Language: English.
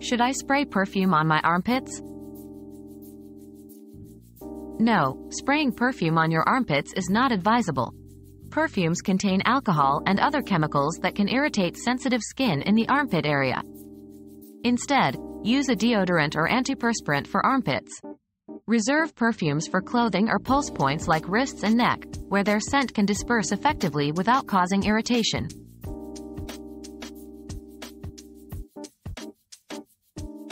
Should I spray perfume on my armpits? No, spraying perfume on your armpits is not advisable. Perfumes contain alcohol and other chemicals that can irritate sensitive skin in the armpit area. Instead, use a deodorant or antiperspirant for armpits. Reserve perfumes for clothing or pulse points like wrists and neck, where their scent can disperse effectively without causing irritation.